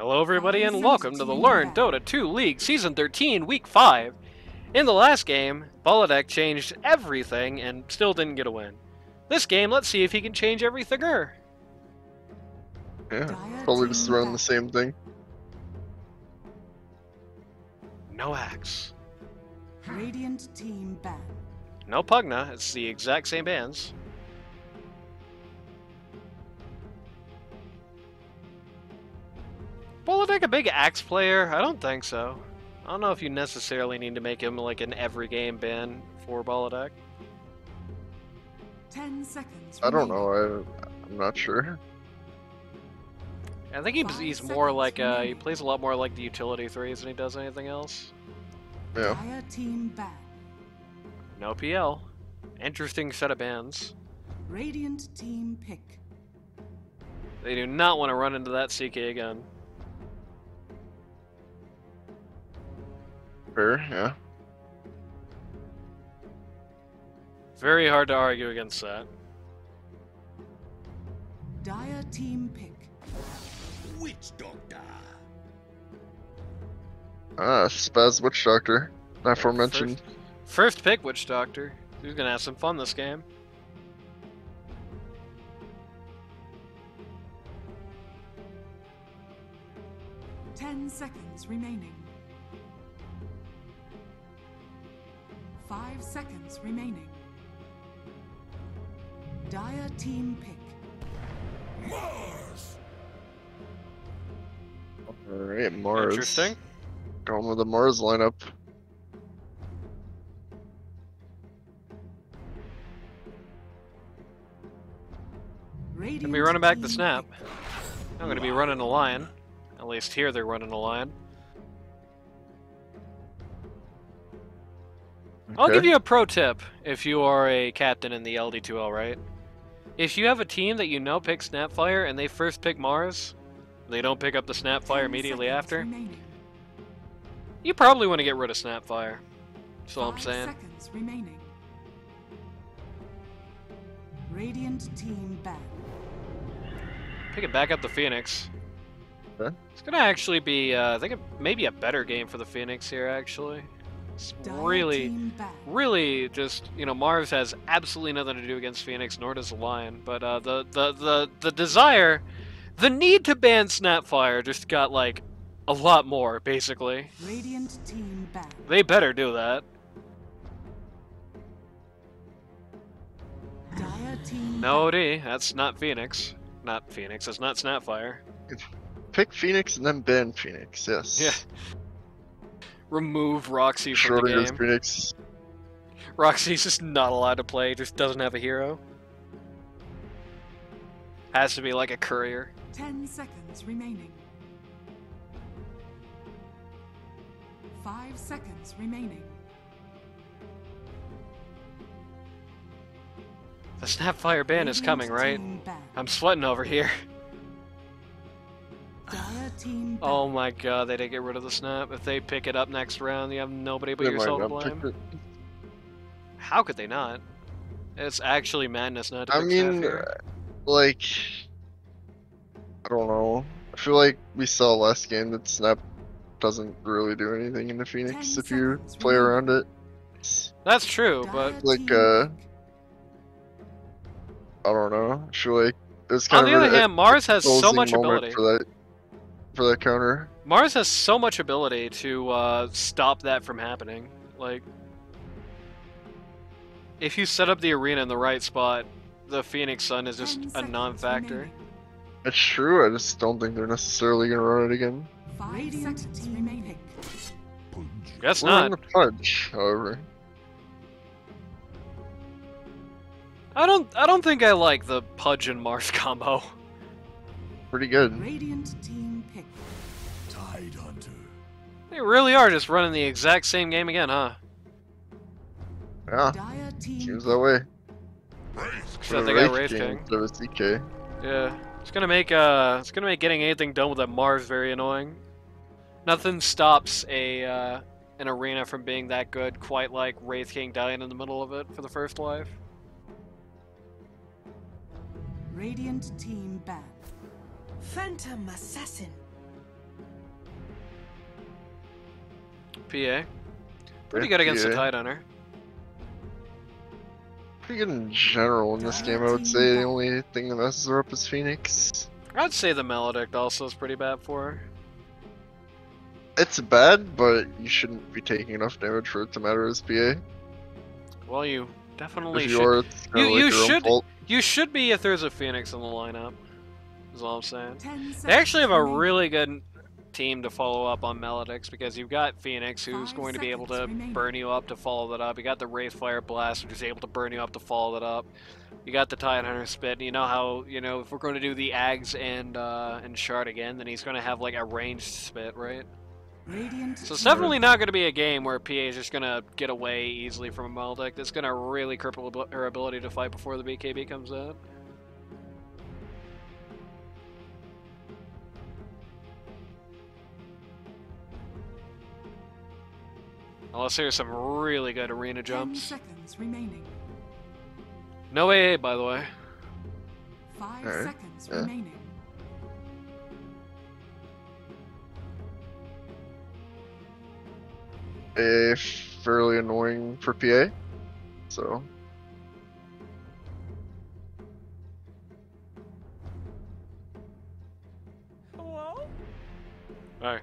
Hello, everybody, and welcome to the Learn Dota 2 League Season 13, Week 5. In the last game, Baladec changed everything and still didn't get a win. This game, let's see if he can change everything. -er. Yeah, probably just throwing the same thing. No axe. Radiant team ban. No Pugna, it's the exact same bands. Baladec a big axe player? I don't think so. I don't know if you necessarily need to make him like an every game ban for Baladec. Ten seconds. I don't know. I, I'm not sure. I think he's, he's more like uh, he plays a lot more like the utility threes than he does anything else. Yeah. Dire team ban. No PL. Interesting set of bans. Radiant team pick. They do not want to run into that CK again. Fair, yeah. Very hard to argue against that. Dire team pick. Witch Doctor. Ah, Spaz Witch Doctor. Aforementioned. First, first pick Witch Doctor. He's gonna have some fun this game. Ten seconds remaining. Five seconds remaining. Dire team pick. Mars. Alright, Mars. Interesting. Going with the Mars lineup. Radiant Gonna be running back the snap. I'm gonna be running a lion. At least here they're running a lion. I'll Okay. give you a pro tip if you are a captain in the LD2L, right? If you have a team that you know picks Snapfire and they first pick Mars, they don't pick up the Snapfire immediately after, remaining. you probably want to get rid of Snapfire. That's all I'm saying. seconds remaining. Radiant team ban. Picking back up the Phoenix. Okay. It's gonna actually be, uh, I think, it- maybe a better game for the Phoenix here. Actually, it's really, really just you know Mars has absolutely nothing to do against Phoenix, nor does the Lion. But uh, the the the the desire, the need to ban Snapfire just got like a lot more. Basically, Radiant team ban. they better do that. Dire No. D, that's not Phoenix. Not Phoenix. That's not Snapfire. Pick Phoenix and then ban Phoenix, yes. Yeah. Remove Roxy from the Schrodinger's game. Phoenix. Roxy's just not allowed to play, just doesn't have a hero. Has to be like a courier. Ten seconds remaining. Five seconds remaining. The Snapfire ban is coming, right? I'm sweating over here. Dire team ban. Oh my god, they did get rid of the snap. If they pick it up next round, you have nobody but They yourself to blame. How could they not? It's actually madness not to I pick mean, Snap uh, like, I don't know. I feel like we saw last game that Snap doesn't really do anything in the Phoenix if you play remaining. around it. It's- That's true, but like, uh. I don't know. I feel like it's kind on of the other hand, Mars has so much ability. for that for that counter. Mars has so much ability to uh, stop that from happening. Like, if you set up the arena in the right spot, the Phoenix Sun is just a non-factor. remaining. It's true. I just don't think they're necessarily gonna run it again. Five seconds remaining. Guess We're in not. the punch, however. I don't. I don't think I like the Pudge and Mars combo. Pretty good. Radiant team pick. Tide Hunter. They really are just running the exact same game again, huh? Yeah, Dire team seems that way. Except they got Wraith game King. instead of CK. Yeah, it's gonna make uh, it's gonna make getting anything done with that Mars very annoying. Nothing stops a uh, an arena from being that good, quite like Wraith King dying in the middle of it for the first life. Radiant team ban. Phantom Assassin. PA. Pretty good against the PA. Tide Hunter. Pretty good in general in this game, I would say. The only thing that messes her up is Phoenix. I'd say the Maledict also is pretty bad for her. It's bad, but you shouldn't be taking enough damage for it to matter as PA. Well, you definitely If should. you are, You- like you should- You should be if there's a Phoenix in the lineup. Is all I'm saying. They actually have a really good team to follow up on Maledicts because you've got Phoenix who's Five going to be able to remaining. burn you up to follow that up. You got the Wraith Fire Blast is able to burn you up to follow that up. You got the Tide Hunter Spit. And you know how you know if we're going to do the Ags and uh, and Shard again, then he's going to have like a ranged Spit, right? Radiant So it's definitely not going to be a game where PA is just going to get away easily from a Maledict. It's going to really cripple her ability to fight before the BKB comes out. Unless there's some really good arena Ten jumps. seconds remaining. No AA, by the way. Five Alright, seconds yeah. remaining. A fairly annoying for PA. So Alright.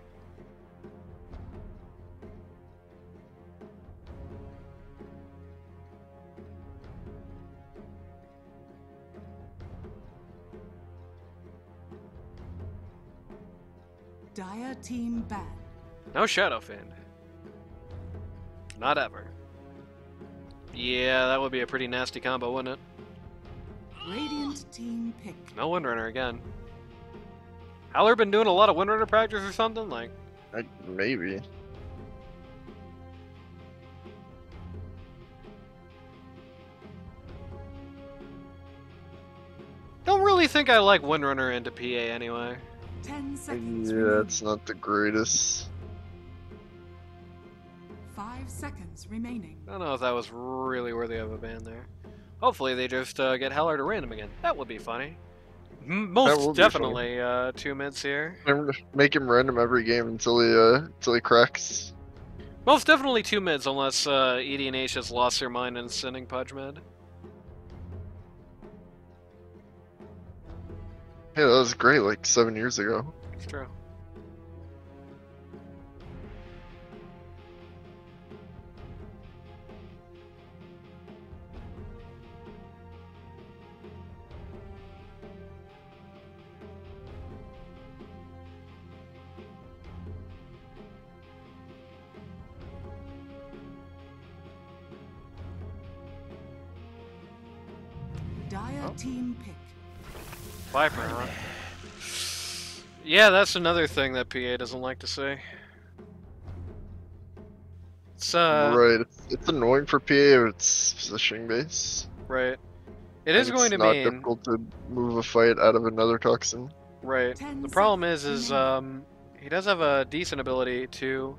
Dire team ban. No Shadowfiend. Not ever. Yeah, that would be a pretty nasty combo, wouldn't it? Radiant team pick. No Windrunner again. Howler been doing a lot of Windrunner practice or something? Like, I, maybe. don't really think I like Windrunner into PA anyway. Ten seconds Yeah, remaining. it's not the greatest. Five seconds remaining. I don't know if that was really worthy of a ban there. Hopefully they just uh, get Heller to random again. That would be funny. Most would be funny. definitely uh, two mids here. Remember Make him random every game until he uh until he cracks. Most definitely two mids unless uh, EDNH has lost their mind and is sending Pudge mid. Hey, that was great like seven years ago. It's true. Viper, huh? Yeah, that's another thing that PA doesn't like to say. It's uh right. It's, it's annoying for PA if it's positioning base. right. It is going to be. it's not mean difficult to move a fight out of a Nether Toxin. right. The problem is is um he does have a decent ability to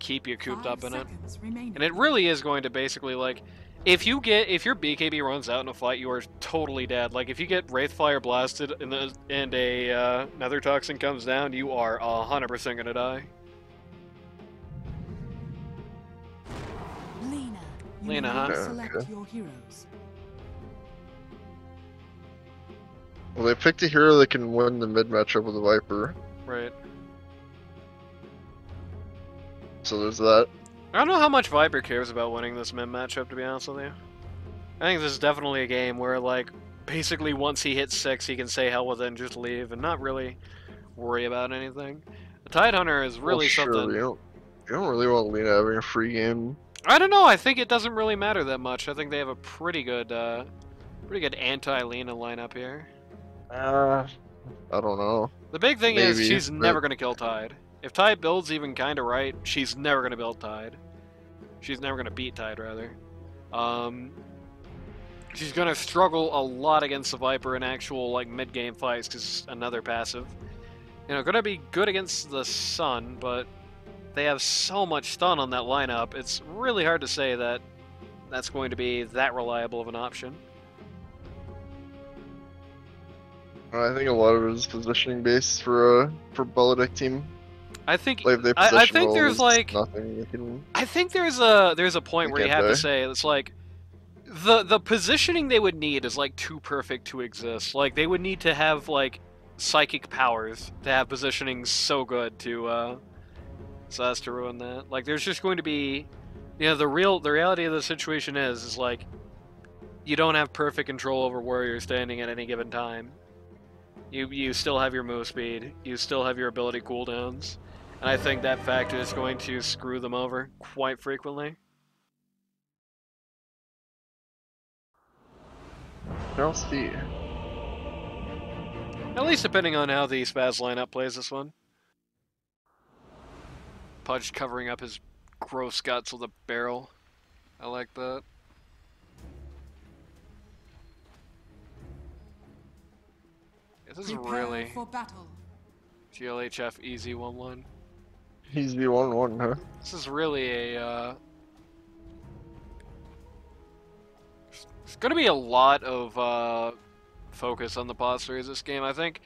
keep you cooped Five up in it. remaining. And it really is going to basically like if you get if your BKB runs out in a fight, you are totally dead. Like if you get Wraith Fire blasted and the and a uh, Nether Toxin comes down, you are hundred percent gonna die. Lina. You Lina, huh? select okay. your heroes. Well, they picked a hero that can win the mid matchup with the Viper, Right. so there's that. I don't know how much Viper cares about winning this mid matchup, to be honest with you. I think this is definitely a game where, like, basically once he hits six, he can say hell with it and just leave and not really worry about anything. The Tide Hunter is really well, sure, something. You don't, you don't really want Lina having a free game. I don't know. I think it doesn't really matter that much. I think they have a pretty good, uh, pretty good anti-Lina lineup here. Uh, I don't know. The big thing is she's but- never gonna kill Tide. If Tide builds even kind of right, she's never gonna build Tide. She's never gonna beat Tide, rather. Um, she's gonna struggle a lot against the Viper in actual like mid-game fights because another passive. You know, gonna be good against the Sun, but they have so much stun on that lineup. It's really hard to say that that's going to be that reliable of an option. I think a lot of it is positioning based for uh for Belichick team. I think Like I- I think there's, like- can. I think there's a there's a point You where you have to say it's like the the positioning they would need is like too perfect to exist. Like they would need to have like psychic powers to have positioning so good to uh so as to ruin that. Like there's just going to be you know the real the reality of the situation is is like you don't have perfect control over where you're standing at any given time. You you still have your move speed. You still have your ability cooldowns. And I think that factor is going to screw them over quite frequently. I'll see. At least depending on how the Spaz lineup plays this one. Pudge covering up his gross guts with a barrel. I like that. This is Prepare really for battle. GLHF easy 1-1. He's the one one, huh? This is really a, uh... There's gonna be a lot of, uh, focus on the pause threes this game. I think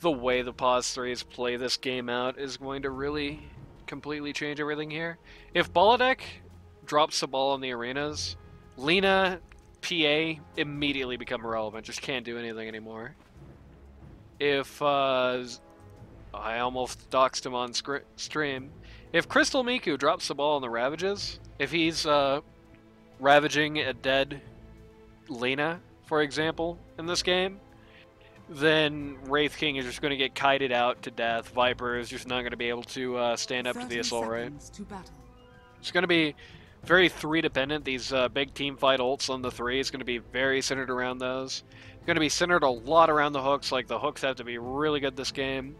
the way the pause threes play this game out is going to really completely change everything here. If Baladec drops the ball in the arenas, Lina, PA immediately become irrelevant. Just can't do anything anymore. If, uh... I almost doxed him on stream. If Crystal Miku drops the ball on the Ravages, if he's uh, ravaging a dead Lina, for example, in this game, then Wraith King is just going to get kited out to death. Viper is just not going to be able to uh, stand up to the assault rate. to. It's going to be very three dependent. These uh, big team fight ults on the three is going to be very centered around those. It's going to be centered a lot around the hooks. Like the hooks have to be really good this game.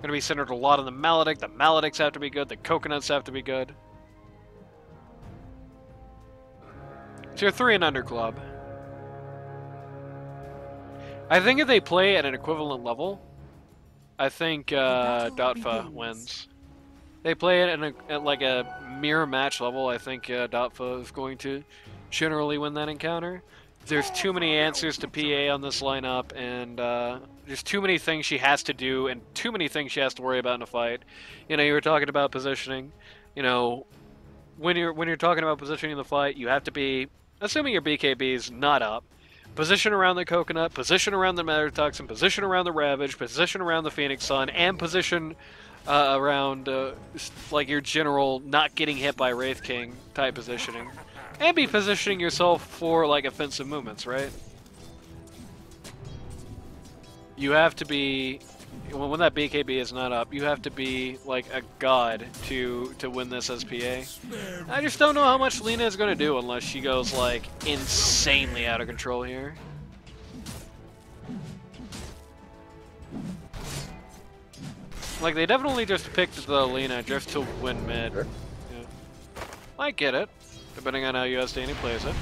Going to be centered a lot on the Maledict. The Maledicts have to be good. The coconuts have to be good. Your three and under club. I think if they play at an equivalent level, I think uh, Dotfa begins. wins. They play it at, a, at like a mirror match level. I think uh, Dotfa is going to generally win that encounter. There's too many answers to PA on this lineup, and uh, there's too many things she has to do, and too many things she has to worry about in a fight. You know, you were talking about positioning. You know, when you're when you're talking about positioning in the fight, you have to be assuming your BKB is not up. Position around the coconut, position around the Nether Toxin, position around the Ravage, position around the Phoenix Sun, and position uh, around uh, like your general not getting hit by Wraith King type positioning, and be positioning yourself for like offensive movements, right? You have to be when that BKB is not up, you have to be like a god to to win this as PA. I just don't know how much Lina is going to do unless she goes like insanely out of control here. Like they definitely just picked the Lina just to win mid. Yeah. I get it, depending on how US Danny plays it.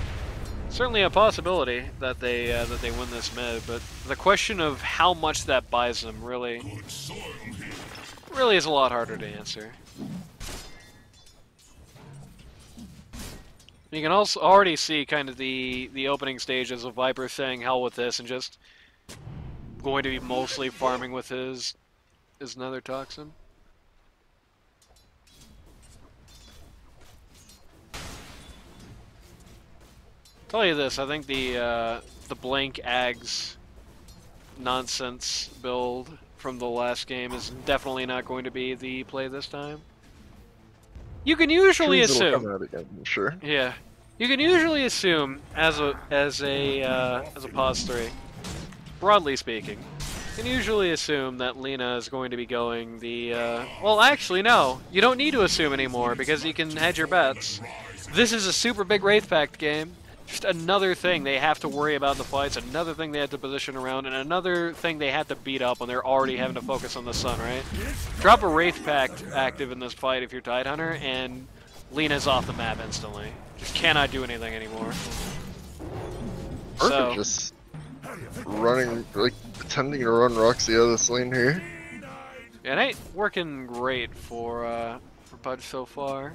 Certainly a possibility that they uh, that they win this mid, but the question of how much that buys them really really is a lot harder to answer. You can also already see kind of the the opening stages of Viper saying hell with this and just going to be mostly farming with his his nether toxin. Tell you this, I think the uh, the blank Ags nonsense build from the last game is definitely not going to be the play this time. You can usually Trees assume, again, sure. yeah, you can usually assume as a as a uh, as a pause three, broadly speaking, you can usually assume that Lina is going to be going the. Uh, well, actually, no, you don't need to assume anymore because you can hedge your bets. This is a super big Wraith Pact game. Just another thing they have to worry about in the fights, another thing they have to position around, and another thing they have to beat up when they're already having to focus on the sun, right? Drop a Wraith Pact active in this fight if you're Tidehunter, and Lina's off the map instantly. Just cannot do anything anymore. So, just running, like, pretending to run Roxy out of this lane here. it ain't working great for uh, for Pudge so far.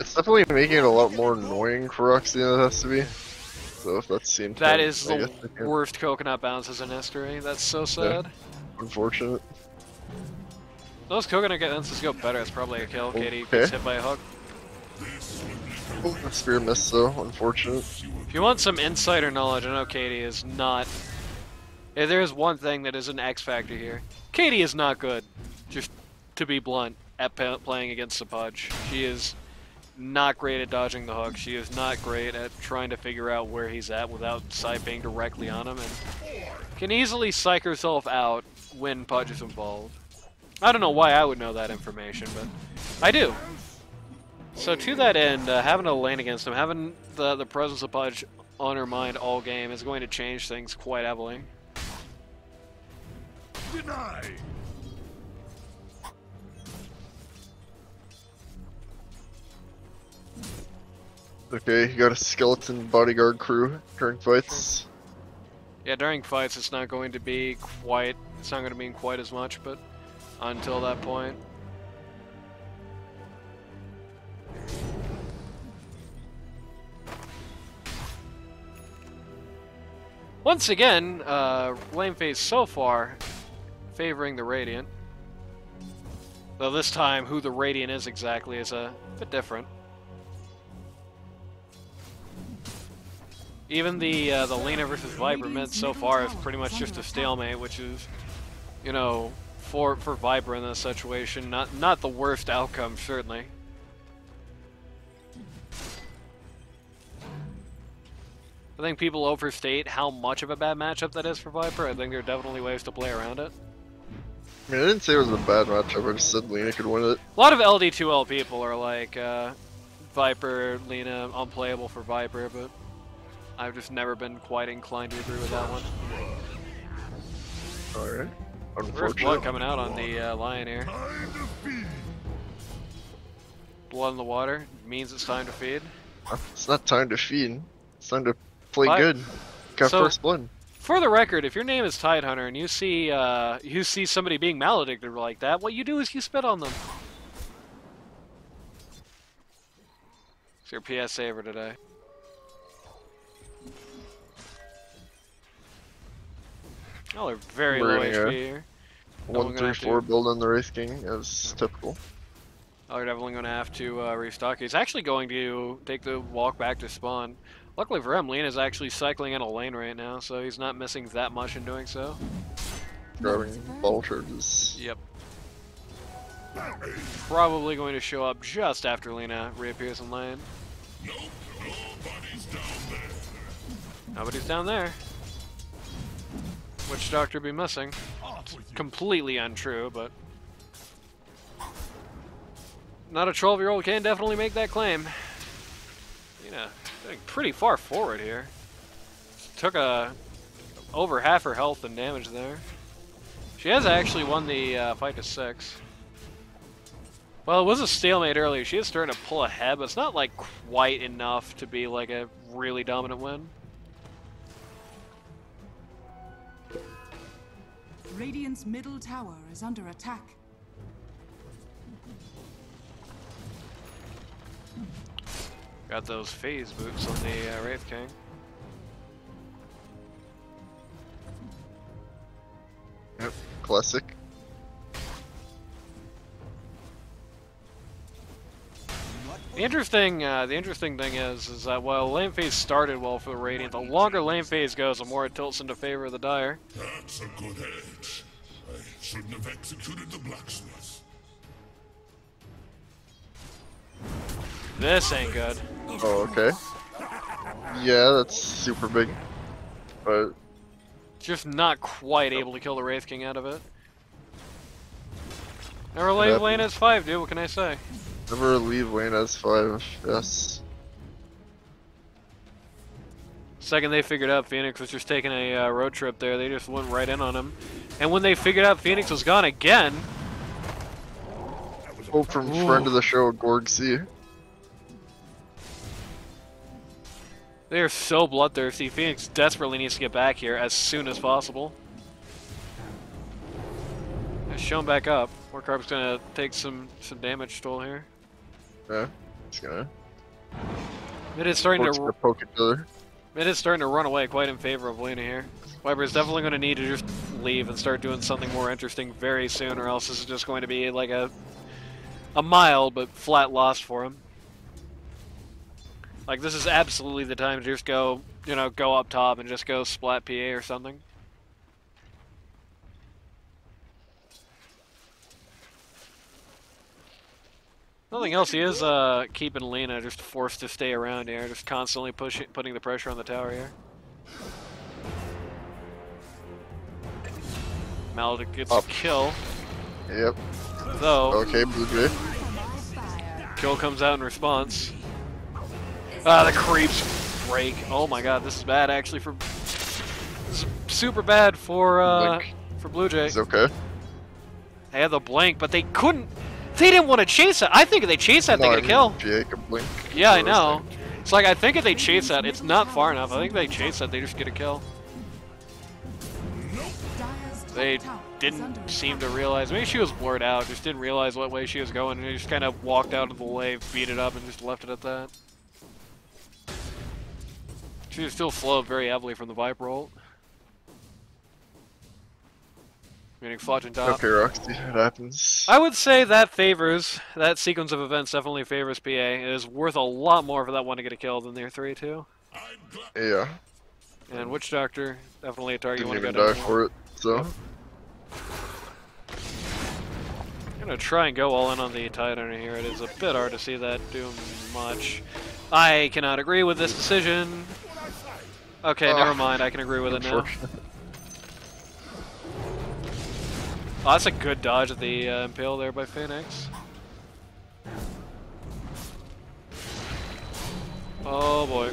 It's definitely making it a lot more annoying for Roxy than it has to be. So if that's the That is the guess I can't- worst coconut bounces in history. That's so sad. unfortunate. Those coconut lenses go better. It's probably a kill. Katie gets hit by a hook. Oh, the spear missed though, unfortunate. If you want some insider knowledge, I know Katie is not. If there's one thing that is an X factor here, Katie is not good. Just to be blunt, at playing against Sapudge, she is not great at dodging the hook. She is not great at trying to figure out where he's at without siping directly on him, and can easily psych herself out when Pudge is involved. I don't know why I would know that information, but I do. So to that end, uh, having a lane against him, having the the presence of Pudge on her mind all game is going to change things quite heavily. Deny. Okay, you got a skeleton bodyguard crew during fights. Yeah, during fights, it's not going to be quite. It's not going to mean quite as much, but until that point. Once again, uh, lane phase so far favoring the Radiant. Though this time, who the Radiant is exactly is a bit different. Even the uh, the Lina versus Viper mid so far is pretty much just a stalemate, which is, you know, for for Viper in this situation, not not the worst outcome certainly. I think people overstate how much of a bad matchup that is for Viper. I think there are definitely ways to play around it. I mean, I didn't say it was a bad matchup, I just said Lina could win it. A lot of LD2L people are like, uh, Viper, Lina, unplayable for Viper, but I've just never been quite inclined to agree with that one. Alright. First blood coming out on the uh, Lion here. Time to feed. Blood in the water means it's time to feed. It's not time to feed. It's time to play Fi- good. Got So- first blood. For the record, if your name is Tidehunter and you see uh, you see somebody being maledicted like that, what you do is you spit on them. It's your PSA for today. Oh, they're very We're low HP here. One, three, have to- four build on the Wraith King as typical. Oh, they're definitely going to have to uh, restock. He's actually going to take the walk back to spawn. Luckily for him, Lina's actually cycling in a lane right now, so he's not missing that much in doing so. Grabbing ball charges. Yep. Probably going to show up just after Lina reappears in lane. Nobody's down there. Nobody's down there. Which doctor be missing? Completely untrue, but not a 12 year old can definitely make that claim. You know, getting pretty far forward here. Took a over half her health and damage there. She has actually won the uh, fight to six. Well, it was a stalemate earlier. She is starting to pull ahead, but it's not like quite enough to be like a really dominant win. Radiant's middle tower is under attack. Got those phase boots on the uh, Wraith King. Yep, classic. The interesting, uh, the interesting thing is, is that while lane phase started well for the Radiant, the longer lane phase goes, the more it tilts into favor of the Dire. That's a good edge. I shouldn't have executed the blacksmith. This ain't good. Oh, okay. Yeah, that's super big. But Just not quite able to kill the Wraith King out of it. Never leave Yep. lane is five, dude. What can I say? Never leave lane as five. Yes. Second they figured out Phoenix was just taking a uh, road trip there, they just went right in on him. And when they figured out Phoenix was gone again, Oh, from friend of the show, Gorg C. they are so bloodthirsty. Phoenix desperately needs to get back here as soon as possible. It's shown back up. Warcarp's gonna take some some damage toll here. Yeah, gonna. It is starting to poke each other. it is starting to run away quite in favor of Lina here. Viper is definitely gonna need to just leave and start doing something more interesting very soon, or else this is just going to be like a a mild but flat loss for him. Like this is absolutely the time to just go, you know, go up top and just go splat PA or something. Nothing else. He is uh, keeping Lina just forced to stay around here, just constantly pushing, putting the pressure on the tower here. Maledict gets Up. a kill, Yep. though Okay, Blue Jay. kill comes out in response. Ah, the creeps break. Oh my god, this is bad actually for. This is super bad for uh, Blink. for Blue Jay. He's okay. They had the blank, but they couldn't. They didn't want to chase it. I think if they chase that, they get a kill. blink. Yeah, I know. It's like I think if they chase that, it's not far enough. I think they chase that, they just get a kill. They didn't seem to realize. Maybe she was blurred out. Just didn't realize what way she was going, and they just kind of walked out of the wave, beat it up, and just left it at that. She was still flowed very heavily from the Viper ult. Meaning Pudge and top. Okay, Roxy, it happens. I would say that favors, that sequence of events definitely favors PA. It is worth a lot more for that one to get a kill than their 3-2. Yeah, And Witch Doctor, definitely a target you didn't want to go die for it. So I'm gonna try and go all in on the Titan here. It is a bit hard to see that do much. I cannot agree with this decision. Okay, Ah, never mind. I can agree with it now. Oh, that's a good dodge of the uh, Impale there by Phoenix. Oh boy.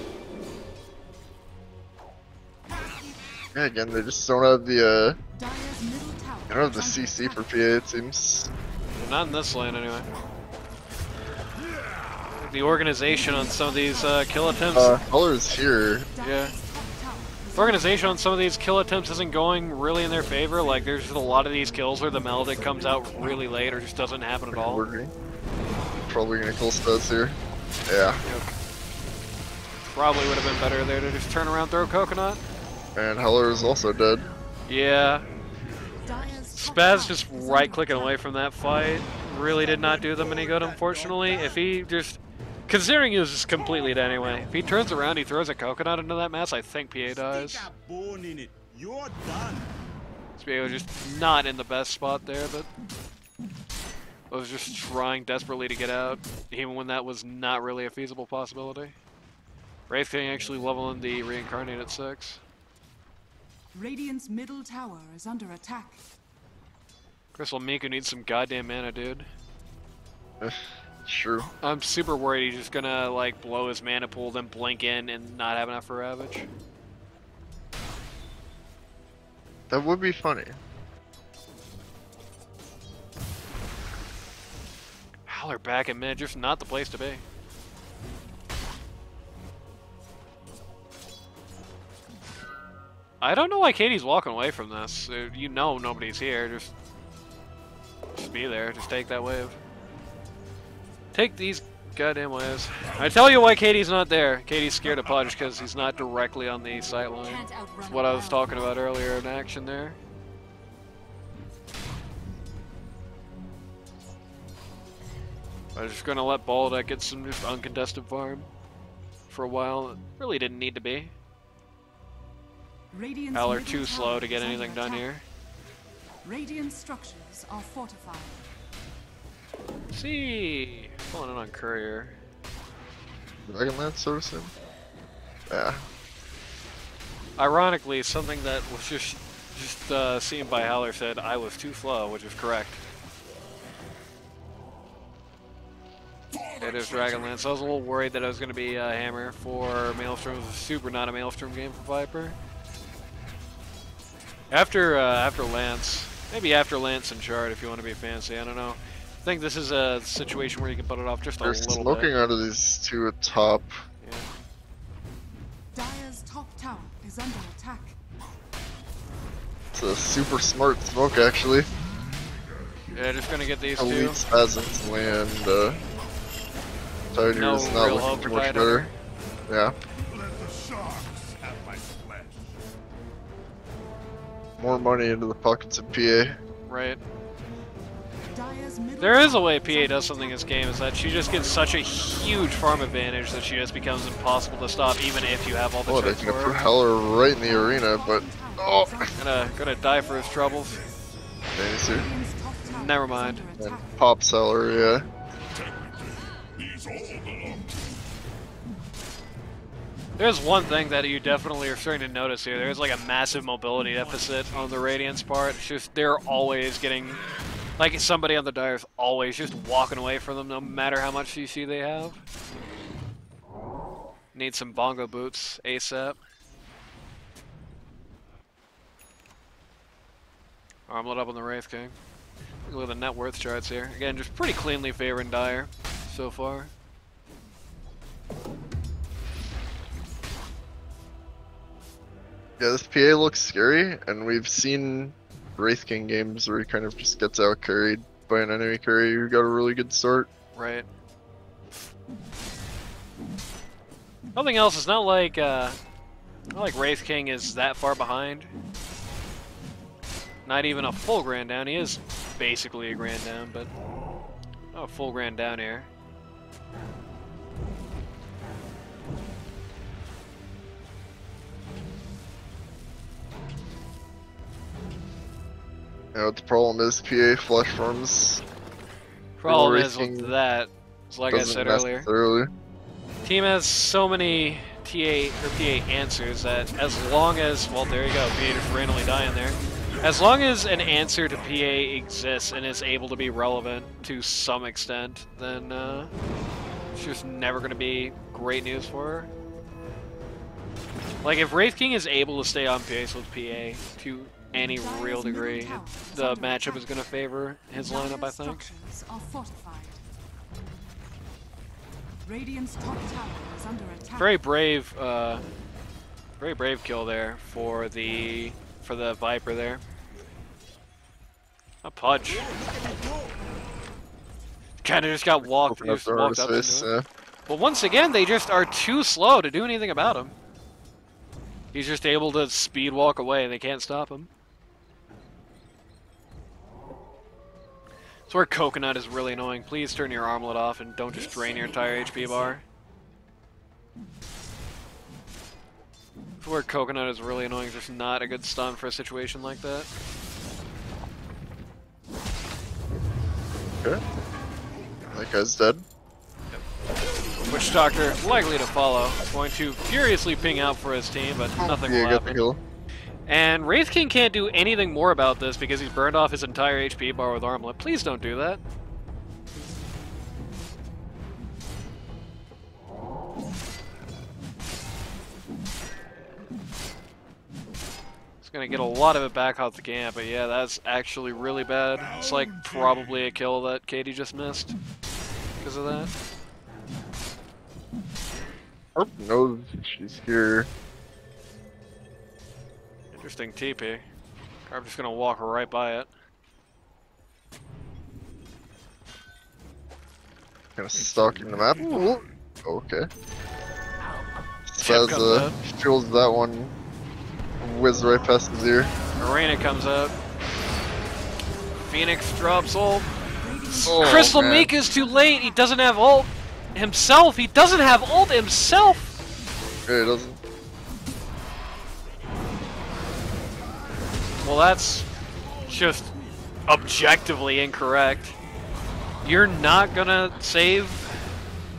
Yeah, again, they just don't have the uh, they don't have the CC for PA. It seems. Not in this lane, anyway. The organization on some of these uh, kill attempts. Uh, Color's here. Yeah. The organization on some of these kill attempts isn't going really in their favor. Like, there's just a lot of these kills where the Maledict comes out really late or just doesn't happen at all. Probably gonna kill studs here. Yeah, Probably would have been better there to just turn around, throw coconut. and Heller is also dead. Yeah, Spaz just right clicking away from that fight really did not do them any good, unfortunately. If he just. Considering he was just completely dead anyway, if he turns around, he throws a coconut into that mess, I think PA dies. Stick a bone in it. You're done. PA was just not in the best spot there, but was just trying desperately to get out, even when that was not really a feasible possibility. Wraith King actually leveling the reincarnate at six. Radiant's middle tower is under attack. Crystal Miku needs some goddamn mana, dude. True. I'm super worried he's just gonna like blow his mana pool, then blink in and not have enough for Ravage. That would be funny. Howler back in mid, just not the place to be. I don't know why Katie's walking away from this. Uh, You know nobody's here. Just, just be there. Just take that wave. Take these goddamn waves. I tell you why Katie's not there. Katie's scared of Pudge because he's not directly on the sight line. That's what I was talking about earlier in action there. I was just gonna let Balda get some uncontested farm for a while. It really didn't need to be. Radiant's Howler middle too slow to get anything done here. Radiant structures are fortified. See, pulling in on Courier. Dragonlance, so say. Yeah. Ironically, something that was just just uh, seen by Howler said I was too slow, which is correct. It is Dragonlance. I was a little worried that I was going to be a hammer for Maelstrom. It was super not a Maelstrom game for Viper. After uh, after Lance, maybe after Lance and Shard, if you want to be fancy. I don't know. I think this is a situation where you can put it off just a They're little smoking bit. out of these two at top. Yeah. Dire's top tower is under attack. It's a super smart smoke, actually. yeah, just gonna get these Elite two. Spasms land. Uh, Tiger's No not real looking too much Titan better. Yeah. Let the sharks have my flesh. more money into the pockets of PA. Right. There is a way PA does something in this game, is that she just gets such a huge farm advantage that she just becomes impossible to stop, even if you have all the Oh, they're gonna for put her. Right in the arena, but oh, Gonna, gonna die for his troubles. Dancer. Radiant's top tower Never mind. And. Pop Seller, yeah. These all belong to There's one thing that you definitely are starting to notice here. There's like a massive mobility deficit on the Radiance part. It's just they're always getting, like somebody on the dire is always just walking away from them, no matter how much CC they have. Need some bongo boots ASAP. Armlet up on the Wraith King. Look at the net worth charts here. Again, just pretty cleanly favoring Dire so far. Yeah, this PA looks scary, and we've seen Wraith King games where he kind of just gets out carried by an enemy carry who got a really good start. Right. Nothing else. It's not like uh, not like Wraith King is that far behind. Not even a full grand down. He is basically a grand down, but not a full grand down here. You know, the problem is PA flash farms Problem is with that, is like I said earlier, team has so many TA or PA answers that as long as well, there you go, PA just randomly dying there. As long as an answer to PA exists and is able to be relevant to some extent, then uh, it's just never going to be great news for her. Like if Wraith King is able to stay on pace with PA to any real degree, tower the matchup is going to favor his lineup, I think. structures are fortified. Radiant's top tower is under attack. Very brave, uh, very brave kill there for the for the Viper there. A punch. Kind of just got walked, just walked up into it. But once again, they just are too slow to do anything about him. He's just able to speed walk away, and they can't stop him. That's where Coconut is really annoying. Please turn your armlet off and don't just drain your entire HP bar. That's where Coconut is really annoying. It's just not a good stun for a situation like that. Okay. That guy's dead. Witch Doctor likely to follow. Going to furiously ping out for his team, but nothing yeah, will got the happen. And Wraith King can't do anything more about this because he's burned off his entire HP bar with Armlet. Please don't do that. He's gonna get a lot of it back off the camp, but yeah, that's actually really bad. It's like probably a kill that Katie just missed because of that. Harp knows she's here. Interesting TP. I'm just gonna walk right by it. Kind of stalking the map. Ooh. Okay. Comes uh, fuels that one. Whiz right past his ear. Arena comes up. Phoenix drops ult. Oh, Crystal man. Meek is too late. He doesn't have ult himself. He doesn't have ult himself. Yeah, he doesn't. Well, that's just objectively incorrect. You're not gonna save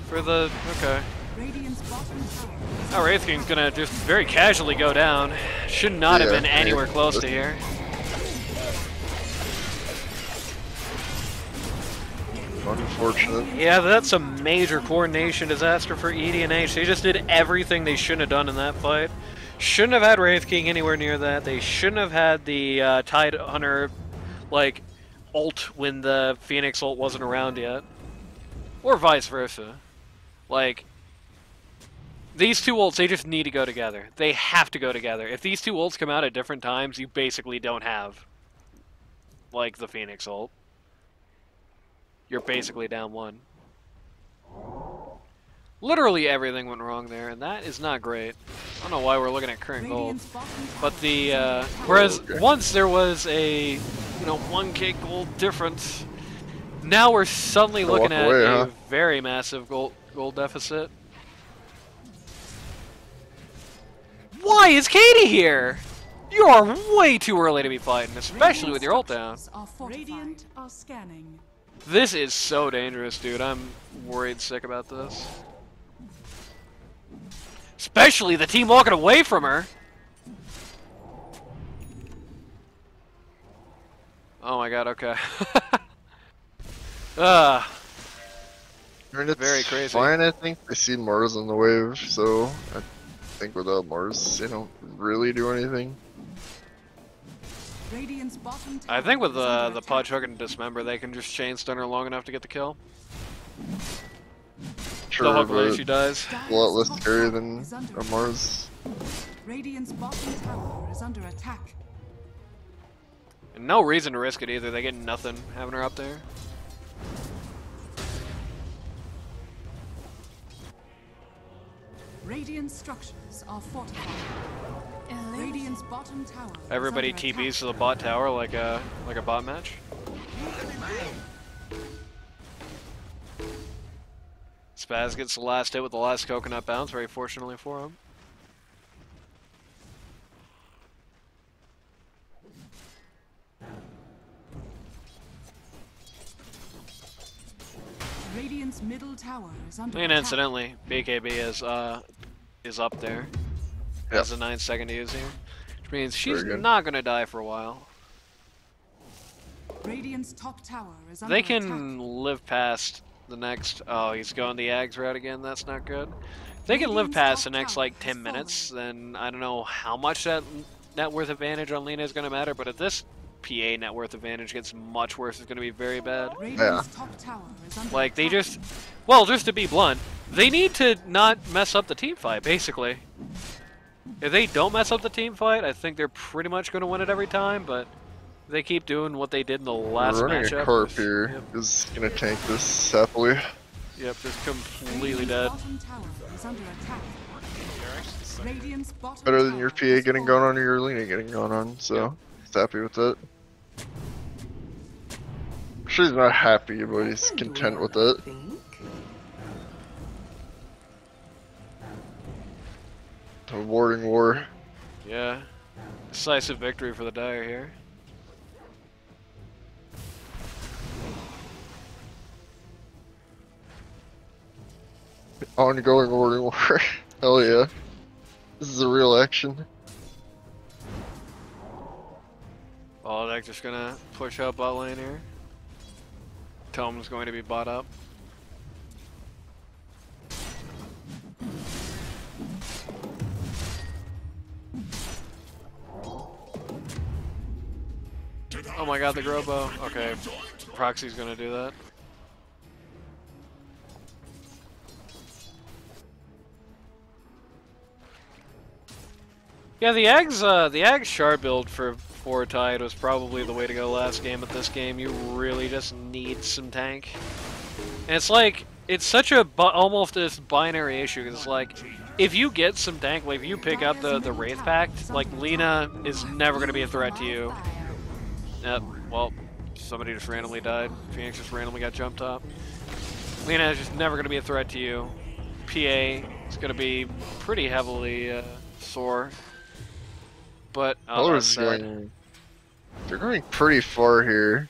for the okay. Radiant's bottom tower is Now Wraith King's gonna just very casually go down. Should not have been anywhere yeah. close to here. Unfortunate. Yeah, that's a major coordination disaster for EDNH. They just did everything they shouldn't have done in that fight. Shouldn't have had Wraith King anywhere near that. They shouldn't have had the uh, Tide Hunter, like, ult when the Phoenix ult wasn't around yet. Or vice versa. Like, these two ults, they just need to go together. They have to go together. If these two ults come out at different times, you basically don't have, like, the Phoenix ult. You're basically down one. Literally everything went wrong there, and that is not great. I don't know why we're looking at current gold. Radiant's bottom tower But the uh, whereas once there was a you know 1k gold difference, now we're suddenly Gotta looking at away, a huh? very massive gold gold deficit. Why is Katie here? You are way too early to be fighting, especially with your ult down. Structures Are fortified. Radiant are scanning. This is so dangerous, dude. I'm worried sick about this. Especially the team walking away from her. Oh my god, okay. Ah, I mean, it's Very crazy. fine, I think. I see Mars on the wave, so I think without Mars, they don't really do anything. Radiant's bottom tower I think with is the under the attack. Pudge Hook and Dismember, they can just chain stunner long enough to get the kill. Sure, They'll hook her if but she dies. A lot less top scary than is under a attack. Mars. Radiant's bottom tower is under attack. And no reason to risk it either. They get nothing having her up there. Radiant structures are fortified. Radiant's bottom tower. is Everybody under TPs attack. to the bot tower like a like a bot match. Spaz gets the last hit with the last coconut bounce, very fortunately for him. Radiant's middle tower is under And attack. incidentally, BKB is uh is up there. Yep. Has a nine second to use here. Which means she's not gonna die for a while. Radiant's top tower is under They attack. can live past the next oh, he's going the Ags route again, that's not good. If they can live past the next like 10 minutes, then I don't know how much that net worth advantage on Lina is gonna matter, but if this PA net worth advantage gets much worse, it's gonna be very bad. Radiant's top tower is under Like they just, well, just to be blunt, they need to not mess up the team fight. Basically, if they don't mess up the team fight, I think they're pretty much going to win it every time. But if they keep doing what they did in the last We're running matchup. a carp just- here Yep, is gonna tank this happily. yep, just completely dead. bottom tower is under attack. Radiant's bottom Better than your PA getting falling. gone on or your Lina getting gone on, so he's happy with that. I'm sure he's not happy, but he's content with it. Awarding war. Yeah, decisive victory for the Dire here. Ongoing awarding war. Hell yeah. This is a real action. Baladec just gonna push up bot lane here. Tome's going to be bought up. Oh my god, the Grobo. Okay. Proxy's gonna do that. Yeah, the Ags, uh, the Ags shard build for four tide was probably the way to go last game. but this game, you really just need some tank, and it's like it's such a almost this binary issue. it's like if you get some tank, like if you pick up the the Wraith Pact, like Lina is never gonna be a threat to you. Yep. Well, somebody just randomly died. Phoenix just randomly got jumped up. Lina is just never going to be a threat to you. PA is going to be pretty heavily uh, sore. But oh, is going. They're going pretty far here.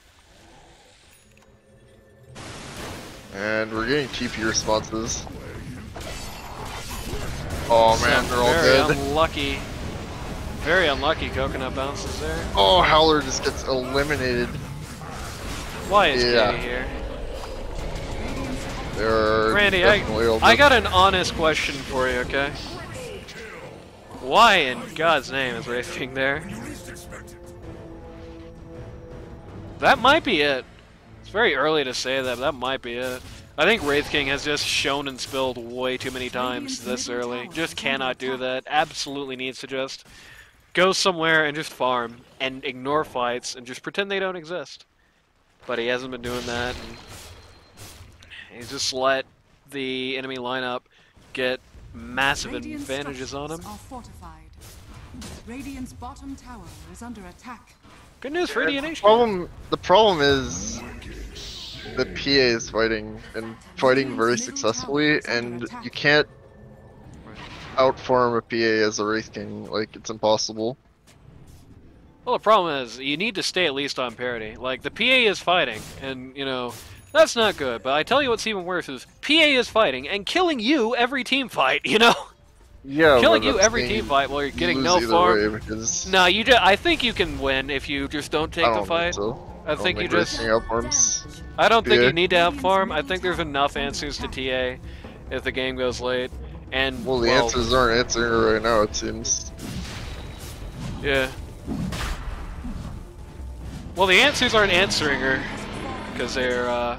And we're getting TP responses. Oh man, they're all very dead. unlucky. Very unlucky coconut bounces there. Oh, Howler just gets eliminated. Why is Yeah. Katie here? They're Randy, I, I got an honest question for you, okay? Why in God's name is Wraith King there? That might be it. It's very early to say that, but that might be it. I think Wraith King has just shown and spilled way too many times this early. Just cannot do that. Absolutely needs to just go somewhere and just farm and ignore fights and just pretend they don't exist. But he hasn't been doing that. He's just let the enemy lineup get massive Radiant advantages on him. Are fortified. Radiant's bottom tower is under attack. Good news for The Indian problem, the problem is the PA is fighting and fighting very successfully, and you can't outform a PA as a Wraith King. Like it's impossible. Well, the problem is you need to stay at least on parity. Like the PA is fighting, and you know that's not good. But I tell you what's even worse is PA is fighting and killing you every team fight. You know, Yeah, killing you every team fight while you're getting no farm. because No, you. Just, I think you can win if you just don't take I the don't fight. think so. I think you just. I don't think you need to have farm. I think there's enough answers to TA if the game goes late. And Well, the answers aren't answering right now. It seems. Yeah. Well, the answers aren't answering her because they're. uh...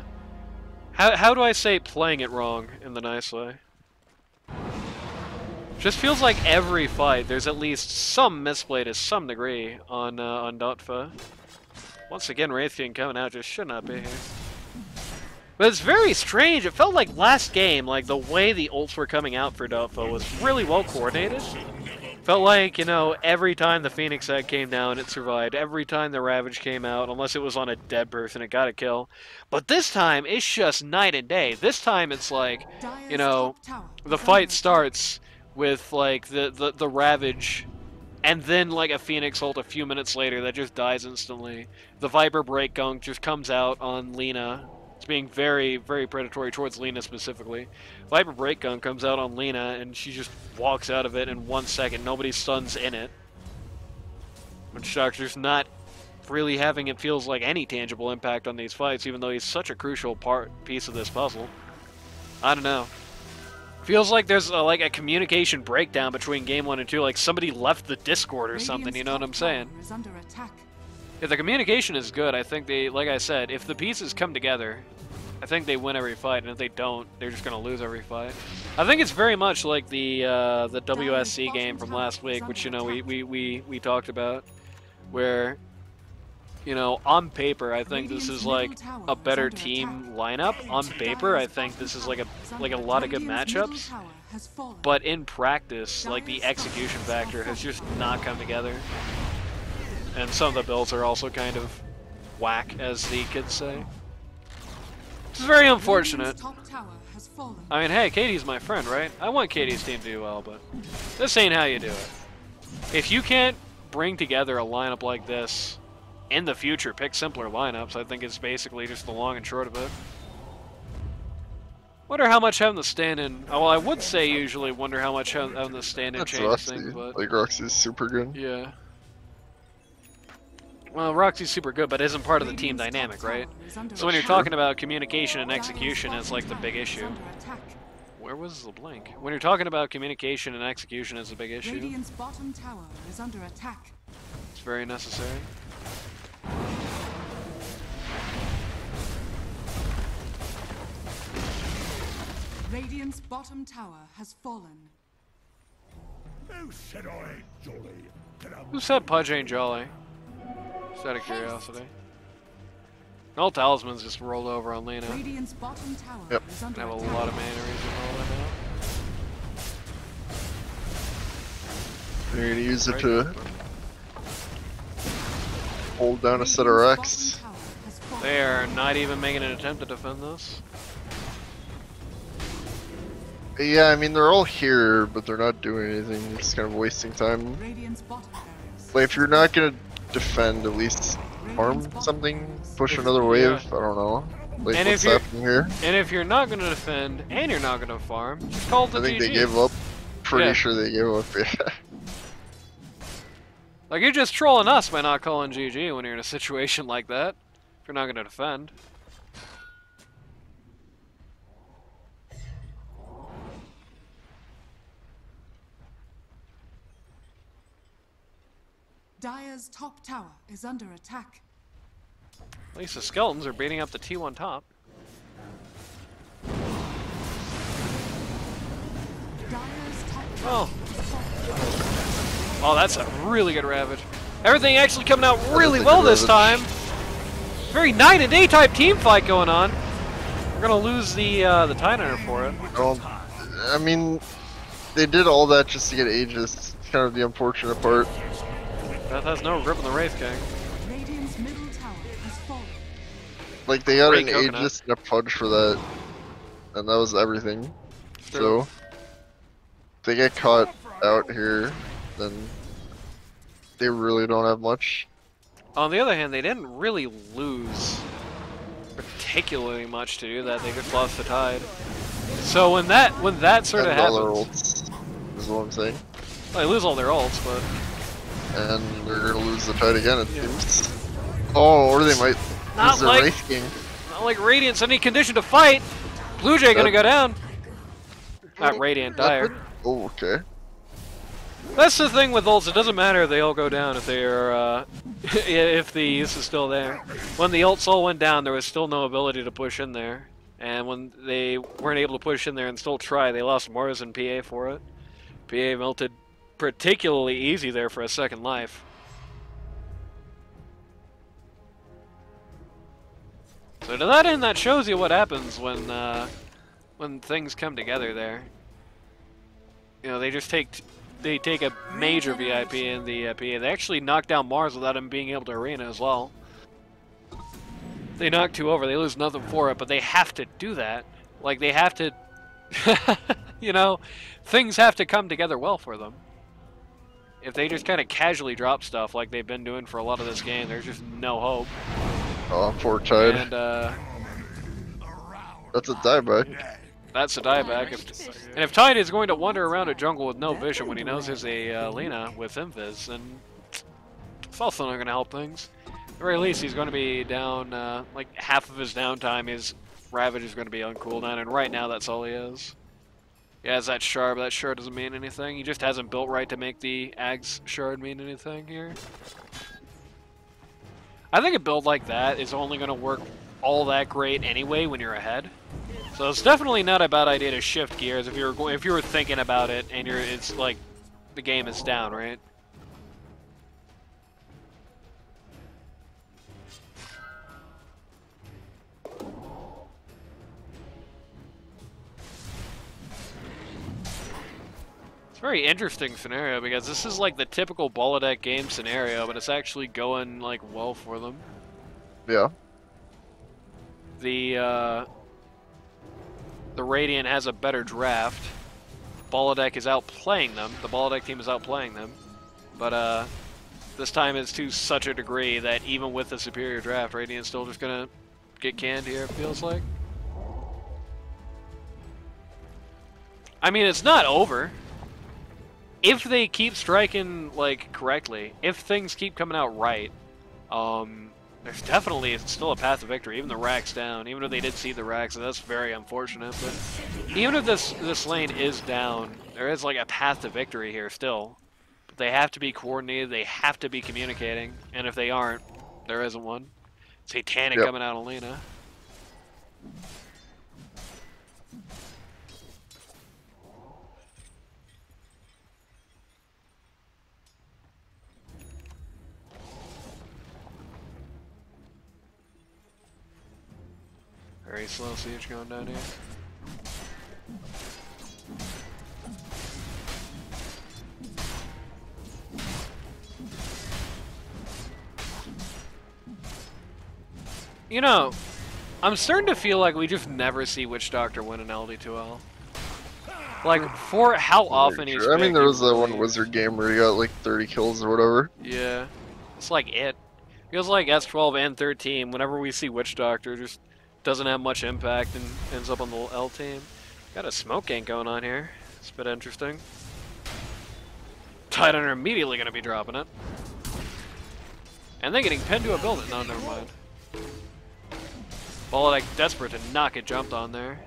How how do I say playing it wrong in the nice way? Just feels like every fight there's at least some misplay to some degree on uh, on Dotfa. Once again, Wraith King coming out just should not be here. But it's very strange. It felt like last game, like the way the ults were coming out for Dotfa was really well coordinated. Felt like, you know, every time the Phoenix Egg came down, it survived. Every time the Ravage came out, unless it was on a dead person, it got a kill. But this time, it's just night and day. This time, it's like, you know, the fight starts with, like, the, the, the Ravage, and then, like, a Phoenix ult a few minutes later that just dies instantly. The Viper Break Gunk just comes out on Lina. It's being very, very predatory towards Lina specifically. Viper Break Gun comes out on Lina, and she just walks out of it in one second. Nobody stuns in it. Witch Doctor's not really having it feels like any tangible impact on these fights, even though he's such a crucial part piece of this puzzle. I don't know. Feels like there's a, like a communication breakdown between game one and two. Like somebody left the Discord or Radiant's something. You know what I'm saying? is under attack. If the communication is good, I think they, like I said, if the pieces come together, I think they win every fight, and if they don't, they're just gonna lose every fight. I think it's very much like the uh, the WSC game from last week, which you know we, we, we, we talked about, where you know on paper I think this is like a better team lineup. On paper, I think this is like a like a lot of good matchups, tower has fallen. but in practice, like the execution factor has just not come together. And some of the builds are also kind of whack, as the kids say. It's very unfortunate. Radiant's top tower has fallen. I mean, hey, Katie's my friend, right? I want Katie's team to do well, but this ain't how you do it. If you can't bring together a lineup like this in the future, pick simpler lineups. I think it's basically just the long and short of it. Wonder how much having the stand-in. Oh, well, I would say usually wonder how much having having the stand-in That's changes Roxy. things, but Like Roxy's super good. yeah. Well, Roxy's super good, but isn't part of the team dynamic, right? So when you're talking about communication and execution, it's like the big issue. Where was the blink? When you're talking about communication and execution is a big issue. Radiant's bottom tower is under attack. It's very necessary. Radiant's bottom tower has fallen. Who said I ain't jolly? Get out Who said Pudge ain't jolly? Just out of curiosity. All talismans just rolled over on Lina. Radiant's bottom tower Yep. is under I have a attack. lot of mana reason all that now. You're gonna use it to hold down a set of Radiant's racks. bottom tower has fallen. They are not even making an attempt to defend this. Yeah, I mean they're all here, but they're not doing anything. They're just kind of wasting time. Radiant's bottom barriers. Like if you're not gonna defend, at least farm something, push another wave. Yeah. I don't know. Like And what's if you're- happening here? And if you're not going to defend and you're not going to farm, just call the I think they gave up. Pretty Yeah. sure they gave up. Yeah. Like you're just trolling us by not calling GG when you're in a situation like that. If you're not going to defend. Dire's top tower is under attack. At least the skeletons are beating up the T1 top. Dire's top tower Oh, oh, that's a really good ravage. Everything actually coming out really well good this time. Very night and day type team fight going on. We're gonna lose the uh, the Tidehunter for it. Well, I mean, they did all that just to get Aegis. It's kind of the unfortunate part. Beth has no grip on the Wraith King. Radiant's middle tower has fallen. Like they got Great an coconut. Aegis and a Pudge for that, and that was everything. True. So, if they get caught out here, then they really don't have much. On the other hand, they didn't really lose particularly much to do that. They just lost the tide. So when that when that sort of and all their happens, ults, is what I'm saying. they lose all their ults, but And they're gonna lose the fight again, it Yeah. seems. Oh, or they might Not lose their like- Wraith King. not like Radiant's any condition to fight. Blue Jay gonna go down. Not Radiant, Dire. Nothing? Oh, okay. That's the thing with ults. It doesn't matter if they all go down if they are uh, if the use is still there. When the ults all went down, there was still no ability to push in there, and when they weren't able to push in there and still try, they lost Mars and PA for it. PA melted particularly easy there for a second life. So to that end, that shows you what happens when uh, when things come together there. You know, they just take they take a major VIP in the uh, PA. They actually knock down Mars without him being able to arena as well. They knock two over. They lose nothing for it, but they have to do that. Like they have to, you know, things have to come together well for them. If they just kind of casually drop stuff like they've been doing for a lot of this game, there's just no hope. Oh, poor Tide. And uh, That's a dieback. That's a dieback. If, and if Tide is going to wander around a jungle with no vision when he knows there's a uh, Lina with Invis, then it's also not going to help things. At the very least, he's going to be down, uh, like half of his downtime, his Ravage is going to be on cooldown, and right now that's all he is. Has that shard, but that shard doesn't mean anything. He just hasn't built right to make the Ags shard mean anything here. I think a build like that is only going to work all that great anyway when you're ahead. So it's definitely not a bad idea to shift gears if you're if you were thinking about it and you're it's like the game is down, right? Very interesting scenario because this is like the typical Baladec game scenario, but it's actually going like well for them. Yeah. The uh, the Radiant has a better draft. Baladec is outplaying them. The Baladec team is outplaying them, but uh, this time it's to such a degree that even with the superior draft, Radiant's still just gonna get canned here. It feels like. I mean, it's not over. If they keep striking like correctly, if things keep coming out right, um, there's definitely still a path to victory. Even the racks down, even if they did see the racks, that's very unfortunate. But even if this this lane is down, there is like a path to victory here still. But they have to be coordinated. They have to be communicating, and if they aren't, there isn't one. Satanic Yep. coming out of Lina. Very slow siege going down here. You know, I'm starting to feel like we just never see Witch Doctor win an LD2L. Like, for how often he's I mean, there was that one wizard game where he got like 30 kills or whatever. Yeah. It's like it. Feels like S12 and 13, whenever we see Witch Doctor, just doesn't have much impact and ends up on the L team. Got a smoke gank going on here. It's a bit interesting. Titan are immediately going to be dropping it. And then getting pinned to a building. No, never mind. Ball like desperate to not get jumped on there.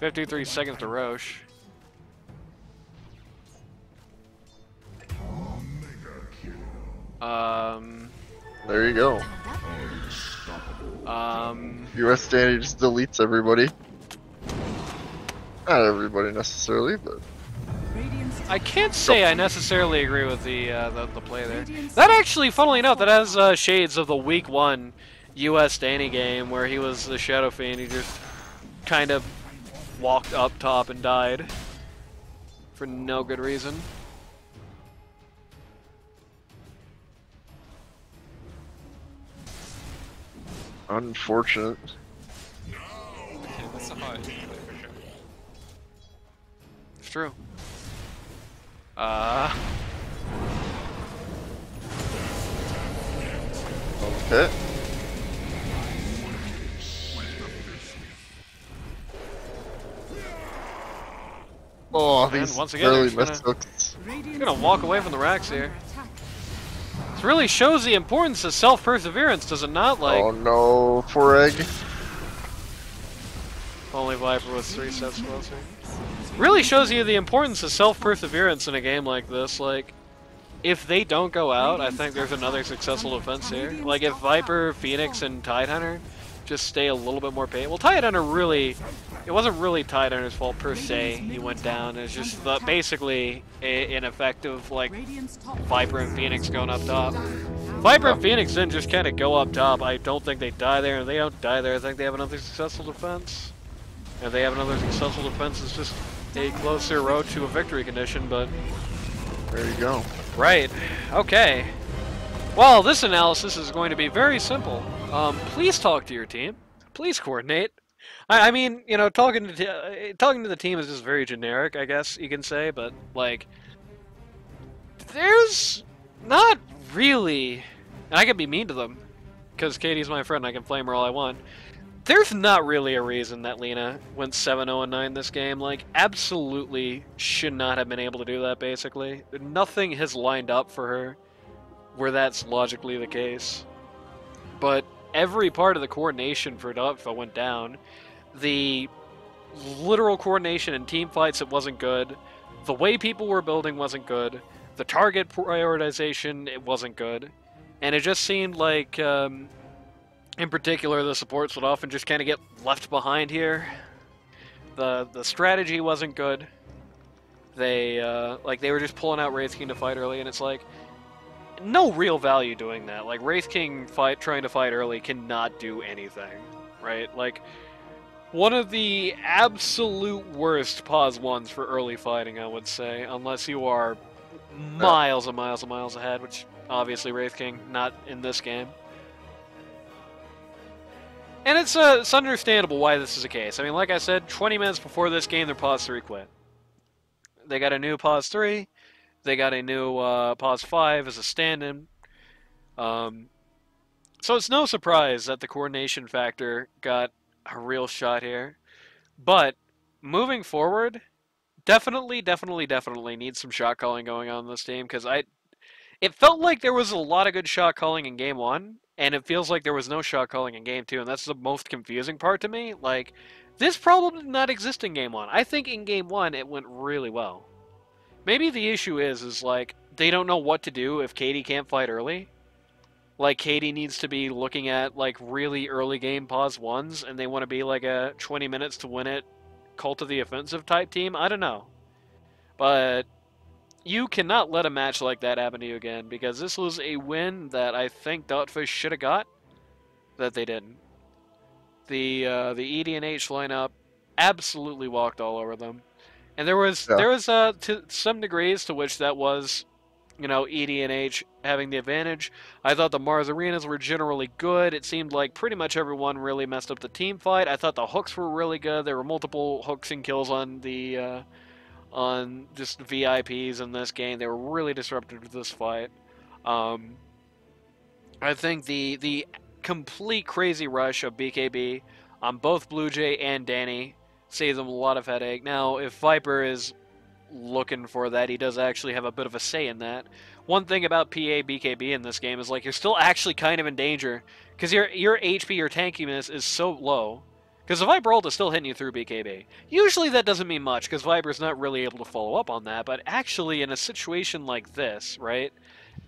53 seconds to Rosh. Um, There you go. Um, US Danny just deletes everybody. Not everybody necessarily, but I can't say I necessarily agree with the uh, the, the play there. That actually, funnily enough, that has uh, shades of the Week One U.S. Danny game where he was the Shadow Fiend. He just kind of walked up top and died for no good reason. Unfortunate. Yeah, that's I do for sure. It's true. Uh, Okay. Oh, And these once again, just missed gonna- gonna walk away from the racks here. Are under attack. this really shows the importance of self-perseverance, does it not? Like, oh no, four egg. only Viper was three steps closer. Really shows you the importance of self-perseverance in a game like this. Like, if they don't go out, I think there's another successful defense here. Like, if Viper, Phoenix, and Tidehunter just stay a little bit more patient. Well, Tidehunter really, it wasn't really Tidehunter's fault per se. He went down. It's just the, basically a, an effective like Viper and Phoenix going up top. Viper and Phoenix then just kind of go up top. I don't think they die there. They don't die there, I think they have another successful defense. And they have another successful defense, it's just a closer road to a victory condition, but... There you go. Right. Okay. Well, this analysis is going to be very simple. Um, please talk to your team. Please coordinate. I, I mean, you know, talking to uh, talking to the team is just very generic, I guess you can say, but like, there's not really, and I can be mean to them because Katie's my friend. I can flame her all I want. There's not really a reason that Lina went 7-0 9 this game. Like, absolutely should not have been able to do that. Basically, nothing has lined up for her where that's logically the case. But every part of the coordination for Dotfa went down. The literal coordination in team fights, it wasn't good. The way people were building wasn't good. The target prioritization, it wasn't good. And it just seemed like, um, in particular, the supports would often just kind of get left behind here. The the strategy wasn't good. They uh, like they were just pulling out Wraith King to fight early, and it's like no real value doing that. Like Wraith King fight trying to fight early cannot do anything, right? Like one of the absolute worst pause ones for early fighting, I would say, unless you are miles and miles and miles ahead, which obviously Wraith King not in this game. And it's uh, it's understandable why this is the case. I mean, like I said, 20 minutes before this game, their pause three quit. They got a new pause three. They got a new uh, pause five as a stand-in. Um, so it's no surprise that the coordination factor got a real shot here. But moving forward, definitely, definitely, definitely needs some shot calling going on in this team because I, it felt like there was a lot of good shot calling in game one, and it feels like there was no shot calling in game two, and that's the most confusing part to me. Like, this problem did not exist in game one. I think in game one it went really well. Maybe the issue is is like they don't know what to do if Katie can't fight early. Like Katie needs to be looking at like really early game pause ones, and they want to be like a 20 minutes to win it, cult of the offensive type team. I don't know, but you cannot let a match like that happen to you again because this was a win that I think Dotfish should have got, that they didn't. The uh, the EDNH lineup absolutely walked all over them. And there was Yeah. there was uh, to some degrees to which that was, you know, EDNH having the advantage. I thought the Mars arenas were generally good. It seemed like pretty much everyone really messed up the team fight. I thought the hooks were really good. There were multiple hooks and kills on the uh, on just VIPs in this game. They were really disruptive to this fight. Um, I think the the complete crazy rush of BKB on both Blue Jay and Danny saves them a lot of headache. Now, if Viper is looking for that, he does actually have a bit of a say in that. One thing about PA BKB in this game is like you're still actually kind of in danger because your your HP, your tankiness is so low. Because the Viper ult is still hitting you through BKB. Usually that doesn't mean much because Viper's not really able to follow up on that. But actually, in a situation like this, right,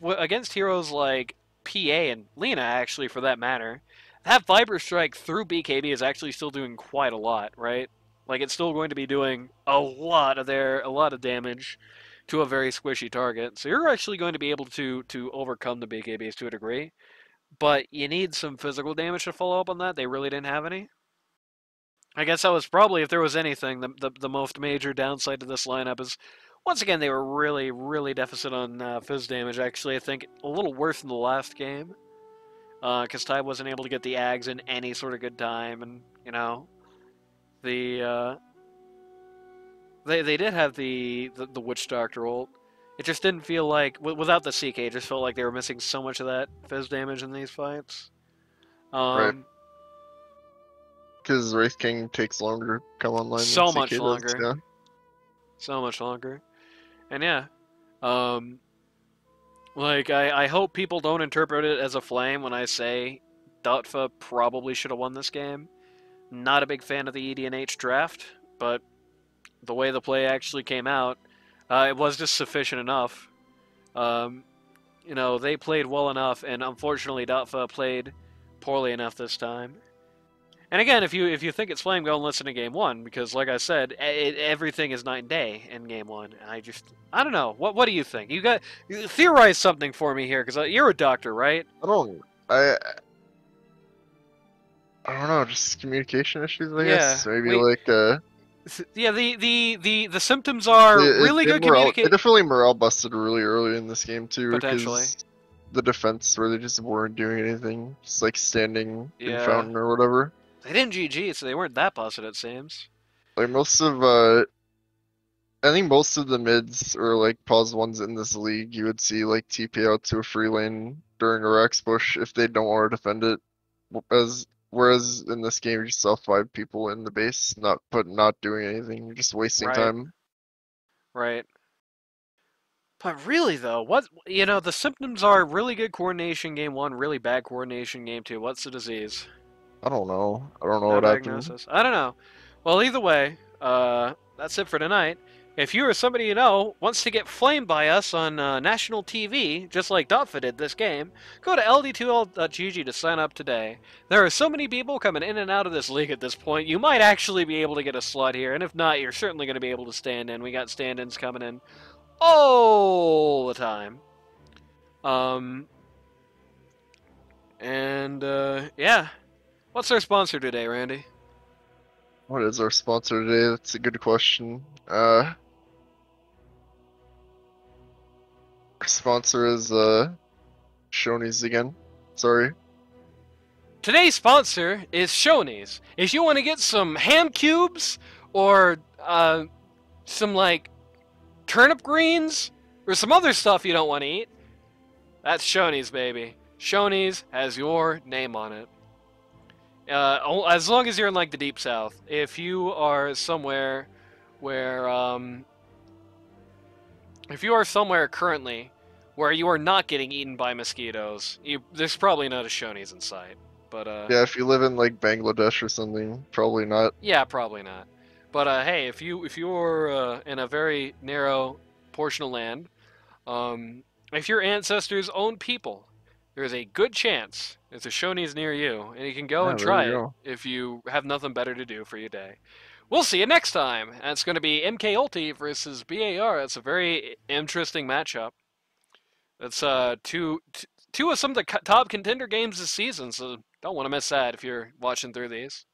against heroes like PA and Lina, actually for that matter, that Viper strike through BKB is actually still doing quite a lot, right? Like it's still going to be doing a lot of their a lot of damage to a very squishy target. So you're actually going to be able to to overcome the BKBs to a degree. But you need some physical damage to follow up on that. They really didn't have any. I guess that was probably, if there was anything, the, the, the most major downside to this lineup is once again they were really, really deficit on uh, phys damage. Actually, I think a little worse than the last game because Ty wasn't able to get the Ags in any sort of good time, and you know, the uh, they they did have the, the the Witch Doctor ult. It just didn't feel like w- without the CK, it just felt like they were missing so much of that phys damage in these fights. Um, Right. Because Wraith King takes longer to come online. So much does, longer. Yeah. so much longer. And yeah, um, like I, I hope people don't interpret it as a flame when I say Dotfa probably should have won this game. Not a big fan of the EDNH draft, but the way the play actually came out, uh, it was just sufficient enough. Um, you know, they played well enough, and unfortunately, Dotfa played poorly enough this time. And again, if you if you think it's flame, go and listen to game one because, like I said, it, everything is night and day in game one. I just I don't know. What what do you think? You got you theorize something for me here because you're a doctor, right? I don't. I. I don't know. Just communication issues. I Yeah, guess maybe we- like uh. Yeah, the the the the symptoms are it- really it good communication. It definitely morale busted really early in this game too. Potentially. The defense where they just weren't doing anything, just like standing Yeah. in fountain or whatever. They didn't GG, so they weren't that busted. It seems. Like most of uh I think most of the mids or like pause ones in this league you would see like TP out to a free lane during a racks push if they don't want to defend it. As whereas in this game you just saw five people in the base not but not doing anything, you're just wasting Right. time. Right. But really, though, what you know, the symptoms are really good coordination game one, really bad coordination game two. What's the disease? I don't know. I don't know No what happened. diagnosis. I don't know. Well, either way, uh, that's it for tonight. If you or somebody you know wants to get flamed by us on uh, national TV, just like Dotfa did this game, go to ld2l.gg to sign up today. There are so many people coming in and out of this league at this point, you might actually be able to get a slot here, and if not, you're certainly going to be able to stand in. We got stand-ins coming in all the time. Um, and uh, yeah, what's our sponsor today, Randy? What is our sponsor today? That's a good question. Uh our sponsor is uh Shoney's again. Sorry. Today's sponsor is Shoney's. If you want to get some ham cubes or uh, some like turnip greens or some other stuff you don't want to eat, that's Shoney's, baby. Shoney's has your name on it. Uh, as long as you're in like the deep south. If you are somewhere where, um, if you are somewhere currently where you are not getting eaten by mosquitoes, you, there's probably not a Shoney's in sight. But uh, Yeah, if you live in like Bangladesh or something, probably not. yeah, probably not. But uh, hey, if you if you're uh, in a very narrow portion of land, um, if your ancestors own people, there is a good chance there's a Shoney's near you, and you can go Yeah, and try it go. if you have nothing better to do for your day. We'll see you next time. And it's going to be MK Ulti versus BAR. It's a very interesting matchup. It's uh two t- two of some of the top contender games this season, so don't want to miss that if you're watching through these.